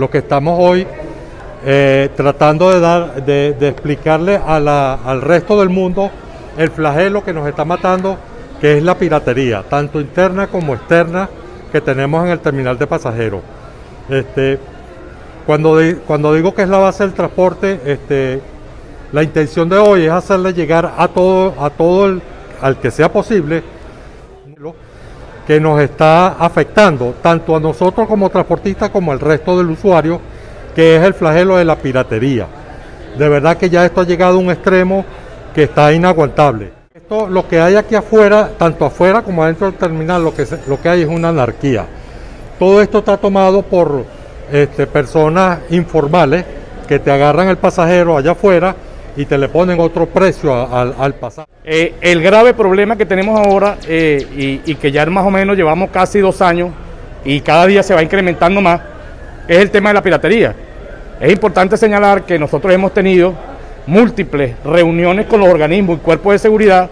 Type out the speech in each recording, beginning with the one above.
lo que estamos hoy eh, tratando de, dar, de, explicarle al resto del mundo el flagelo que nos está matando, que es la piratería, tanto interna como externa que tenemos en el terminal de pasajeros. Este, cuando, cuando digo que es la base del transporte, este, la intención de hoy es hacerle llegar a todo, a todo el, al que sea posible, que nos está afectando tanto a nosotros como transportistas como al resto del usuario, que es el flagelo de la piratería. De verdad que ya esto ha llegado a un extremo que está inaguantable. Esto, lo que hay aquí afuera, tanto afuera como adentro del terminal, lo que, lo que hay es una anarquía. Todo esto está tomado por este, personas informales que te agarran el pasajero allá afuera y te le ponen otro precio al, al pasar. Eh, el grave problema que tenemos ahora eh, y, que ya más o menos llevamos casi dos años y cada día se va incrementando más es el tema de la piratería. Es importante señalar que nosotros hemos tenido múltiples reuniones con los organismos y cuerpos de seguridad.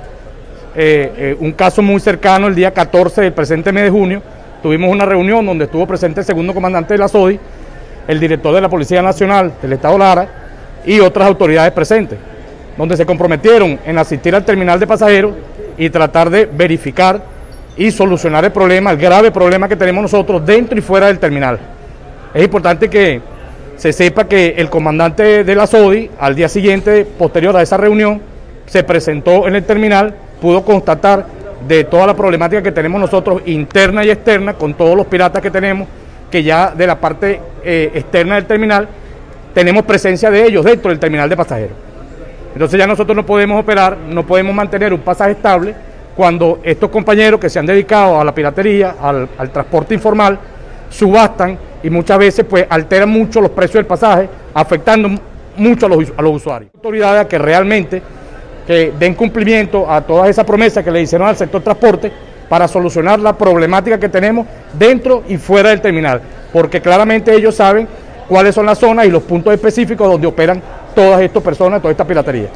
Eh, un caso muy cercano, el día 14 del presente mes de junio, tuvimos una reunión donde estuvo presente el segundo comandante de la SODI, el director de la Policía Nacional del Estado Lara, y otras autoridades presentes, donde se comprometieron en asistir al terminal de pasajeros y tratar de verificar y solucionar el problema, el grave problema que tenemos nosotros dentro y fuera del terminal. Es importante que se sepa que el comandante de la SODI, al día siguiente, posterior a esa reunión, se presentó en el terminal, pudo constatar de toda la problemática que tenemos nosotros interna y externa con todos los piratas que tenemos, que ya de la parte eh, externa del terminal tenemos presencia de ellos dentro del terminal de pasajeros. Entonces ya nosotros no podemos operar, no podemos mantener un pasaje estable cuando estos compañeros que se han dedicado a la piratería, al, transporte informal, subastan y muchas veces pues alteran mucho los precios del pasaje, afectando mucho a los, a los usuarios. Autoridades que realmente que den cumplimiento a todas esas promesas que le hicieron al sector transporte para solucionar la problemática que tenemos dentro y fuera del terminal, porque claramente ellos saben cuáles son las zonas y los puntos específicos donde operan todas estas personas, toda esta piratería.